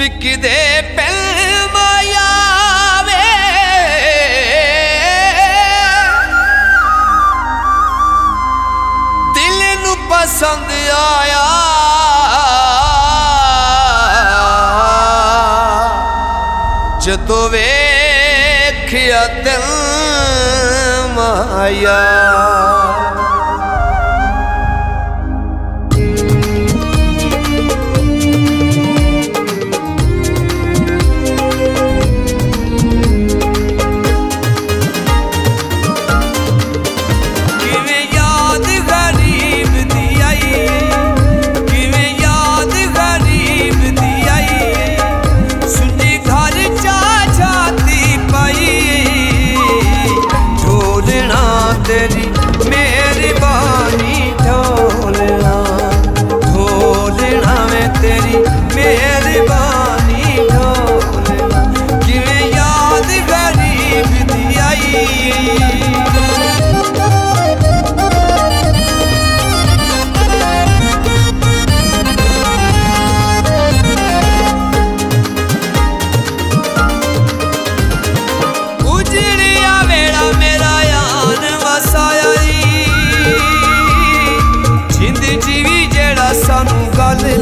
ਵਿਕਦੇ ਪੈਮਾਇਆ ਵੇ। ਦਿਲ ਨੂੰ ਪਸੰਦ ਆਇਆ। ਜਦੋਂ ਵੇਖਿਆ ਦਿਲ ਮਾਇਆ।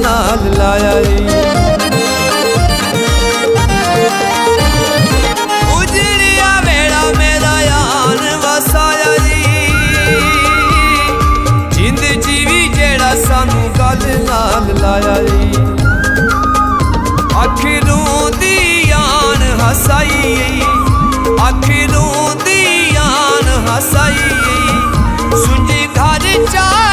ਨਾਲ ਲਾਇਆ ਈ। ਉਜੜਿਆ ਮੇਰਾ ਯਾਰ ਜੀਵੀ ਜਿਹੜਾ ਸਾਨੂੰ ਗੱਲ ਨਾਲ ਲਾਇਆ ਈ। ਦੀ ਆਣ ਹਸਾਈ ਅੱਖ ਦੀ ਆਣ ਹਸਾਈ ਸੁਣਜੀ ਘਰ ਚਾ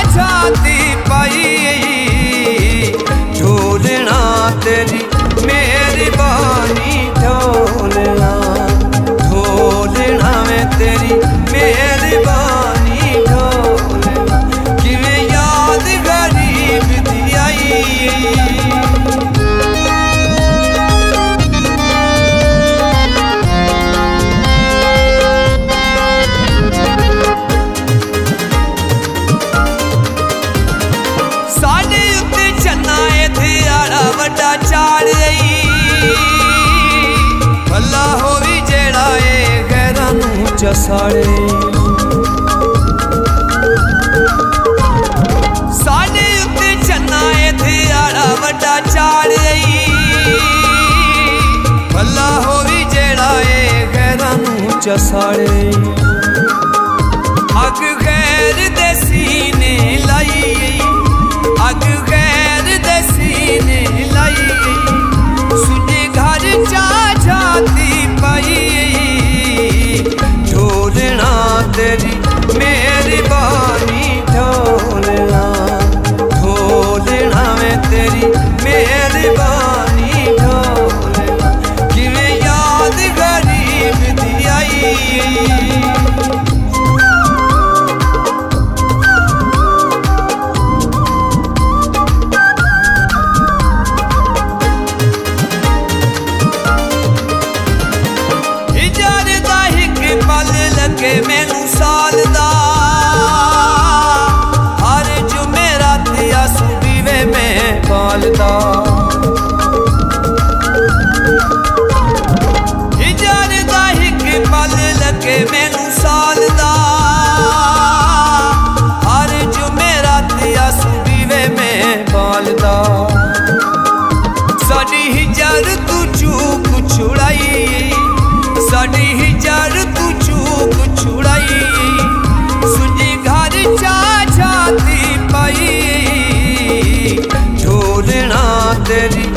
ਜਾ ਸਾਰੇ। ਸਾਡੇ ਉੱਤੇ ਚੰਨਾ ਇਥੇ ਆਲਾ ਵੱਡਾ ਚਾਲ ਈ ਭੱਲਾ ਹੋਵੀ ਜਿਹੜਾ ਏ ਗੈਰਾਂ ਨੂੰ ਚਸਾਲੇ માડી જાર તું ચૂક છુડાઈ સુજી ઘર ચા જાતી પાઈ ઢોરણા તેરી